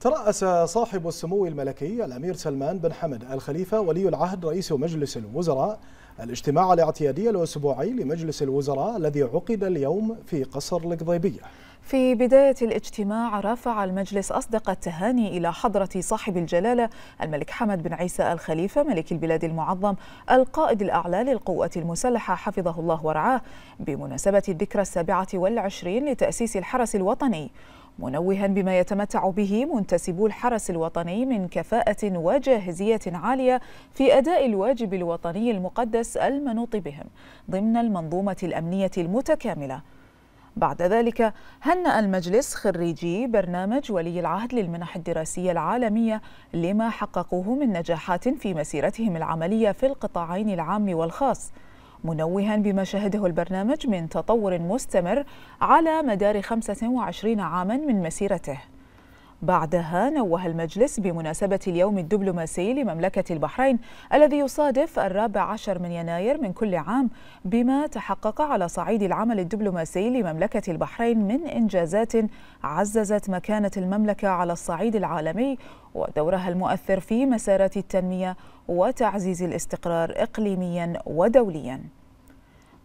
ترأس صاحب السمو الملكي الأمير سلمان بن حمد الخليفة ولي العهد رئيس مجلس الوزراء. الاجتماع الاعتيادي الأسبوعي لمجلس الوزراء الذي عقد اليوم في قصر القضيبية. في بداية الاجتماع رفع المجلس أصدق التهاني إلى حضرة صاحب الجلالة الملك حمد بن عيسى الخليفة ملك البلاد المعظم القائد الأعلى للقوات المسلحة حفظه الله ورعاه. بمناسبة الذكرى السابعة والعشرين لتأسيس الحرس الوطني منوها بما يتمتع به منتسبو الحرس الوطني من كفاءة وجاهزية عالية في أداء الواجب الوطني المقدس المنوط بهم ضمن المنظومة الأمنية المتكاملة. بعد ذلك هنأ المجلس خريجي برنامج ولي العهد للمنح الدراسية العالمية لما حققوه من نجاحات في مسيرتهم العملية في القطاعين العام والخاص. منوها بما شهده البرنامج من تطور مستمر على مدار 25 عاما من مسيرته. بعدها نوه المجلس بمناسبة اليوم الدبلوماسي لمملكة البحرين الذي يصادف الرابع عشر من يناير من كل عام بما تحقق على صعيد العمل الدبلوماسي لمملكة البحرين من إنجازات عززت مكانة المملكة على الصعيد العالمي ودورها المؤثر في مسارات التنمية وتعزيز الاستقرار إقليميا ودوليا.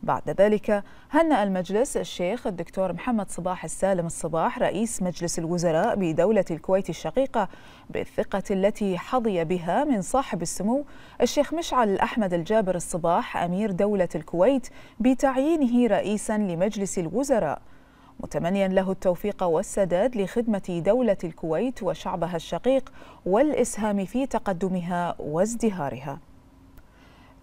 بعد ذلك هنأ المجلس الشيخ الدكتور محمد صباح السالم الصباح رئيس مجلس الوزراء بدولة الكويت الشقيقة بالثقة التي حظي بها من صاحب السمو الشيخ مشعل أحمد الجابر الصباح أمير دولة الكويت بتعيينه رئيسا لمجلس الوزراء. متمنيا له التوفيق والسداد لخدمة دولة الكويت وشعبها الشقيق والإسهام في تقدمها وازدهارها.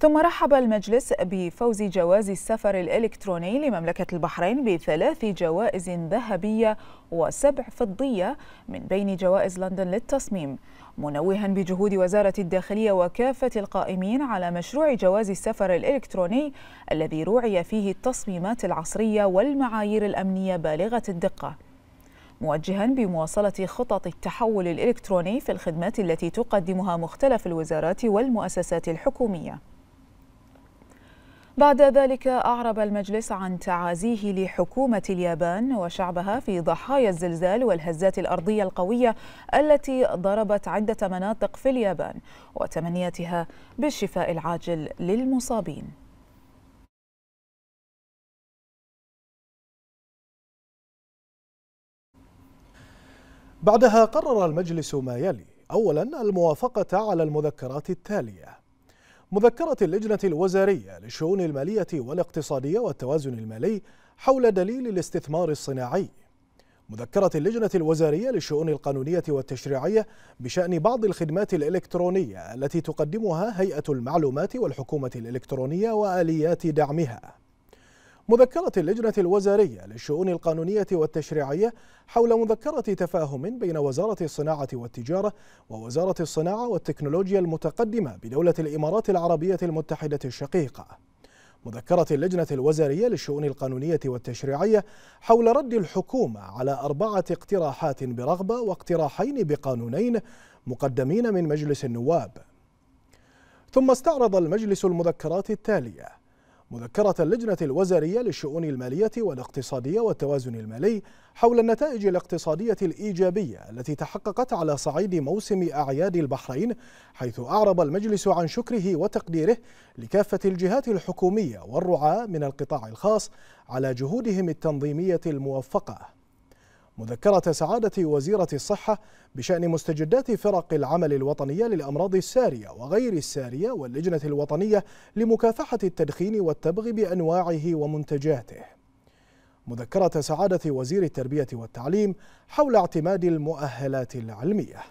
ثم رحب المجلس بفوز جواز السفر الإلكتروني لمملكة البحرين بثلاث جوائز ذهبية وسبع فضية من بين جوائز لندن للتصميم. منوها بجهود وزارة الداخلية وكافة القائمين على مشروع جواز السفر الإلكتروني الذي روعي فيه التصميمات العصرية والمعايير الأمنية بالغة الدقة. موجها بمواصلة خطط التحول الإلكتروني في الخدمات التي تقدمها مختلف الوزارات والمؤسسات الحكومية. بعد ذلك أعرب المجلس عن تعازيه لحكومة اليابان وشعبها في ضحايا الزلزال والهزات الأرضية القوية التي ضربت عدة مناطق في اليابان وتمنياتها بالشفاء العاجل للمصابين. بعدها قرر المجلس ما يلي أولا الموافقة على المذكرات التالية. مذكرة اللجنة الوزارية للشؤون المالية والاقتصادية والتوازن المالي حول دليل الاستثمار الصناعي. مذكرة اللجنة الوزارية للشؤون القانونية والتشريعية بشأن بعض الخدمات الإلكترونية التي تقدمها هيئة المعلومات والحكومة الإلكترونية وآليات دعمها. مذكرة اللجنة الوزارية للشؤون القانونية والتشريعية حول مذكرة تفاهم بين وزارة الصناعة والتجارة ووزارة الصناعة والتكنولوجيا المتقدمة بدولة الإمارات العربية المتحدة الشقيقة. مذكرة اللجنة الوزارية للشؤون القانونية والتشريعية حول رد الحكومة على أربعة اقتراحات برغبة واقتراحين بقانونين مقدمين من مجلس النواب. ثم استعرض المجلس المذكرات التالية. مذكرة اللجنة الوزارية للشؤون المالية والاقتصادية والتوازن المالي حول النتائج الاقتصادية الإيجابية التي تحققت على صعيد موسم أعياد البحرين حيث أعرب المجلس عن شكره وتقديره لكافة الجهات الحكومية والرعاة من القطاع الخاص على جهودهم التنظيمية الموفقة. مذكرة سعادة وزيرة الصحة بشأن مستجدات فرق العمل الوطنية للأمراض السارية وغير السارية واللجنة الوطنية لمكافحة التدخين والتبغ بأنواعه ومنتجاته. مذكرة سعادة وزير التربية والتعليم حول اعتماد المؤهلات العلمية.